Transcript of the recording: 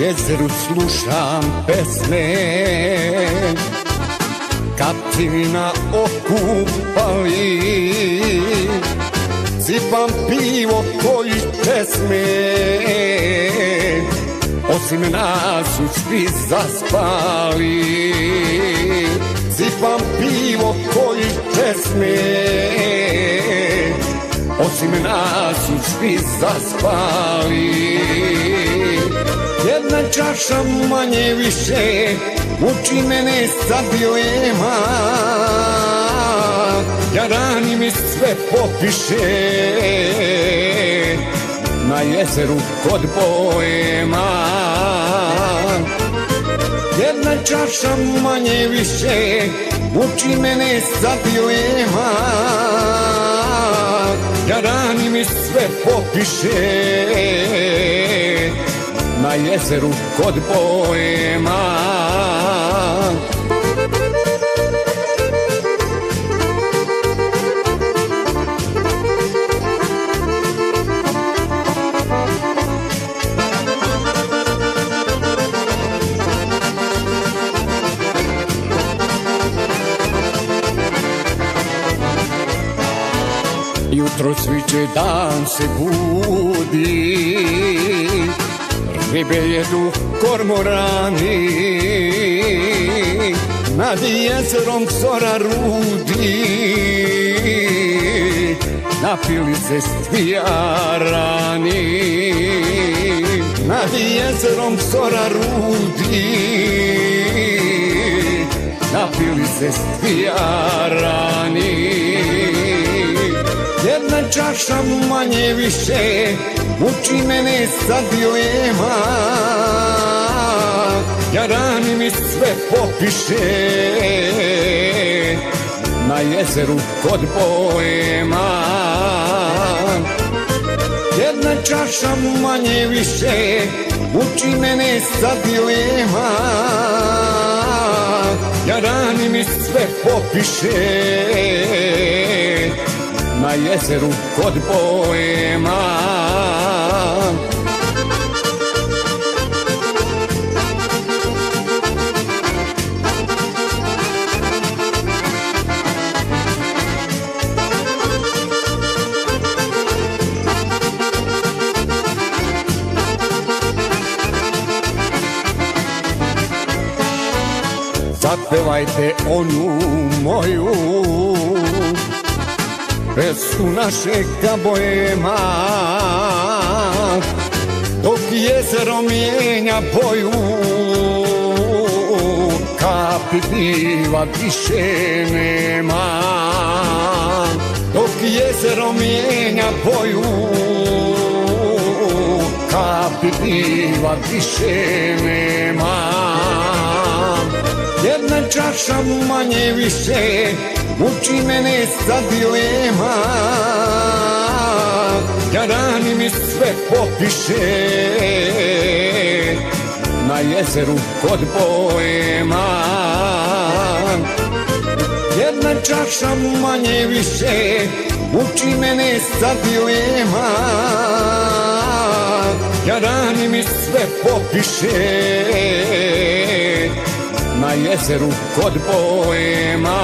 jezeru slušam pesme. Kad ti na okupali Sipam pivo koji česme Osim nas su svi zaspali Sipam pivo koji česme Osim nas su svi zaspali Čaša manje više Uči mene sa dilema Ja rani mi sve popiše Na jezeru kod bojema Jedna čaša manje više Uči mene sa dilema Ja rani mi sve popiše na jezeru kod bojema Jutro sviće dan se budi Ribe jedu kormorani. Nad jezerom zora rudi Napili se stvijarani. Nad jezerom zora rudi Napili se stvijarani. Jedna čaša manje više Muči mene sa dilema Ja rani mi sve popiše Na jezeru kod bojema Jedna čaša manje više Muči mene sa dilema Ja rani mi sve popiše na jezeru kod bojema Zapevajte onu moju pesmu našega bojema Dok jezero mijenja boju Kapi piva više nema. Dok jezero mijenja boju Kapi piva više nema čaša manje više Muči mene sa dilema. Ja rani mi sve popiše Na jezeru kod bojema Jedna čaša manje više Muči mene sa dilema. Ja rani mi sve popiše na jezeru kod bojema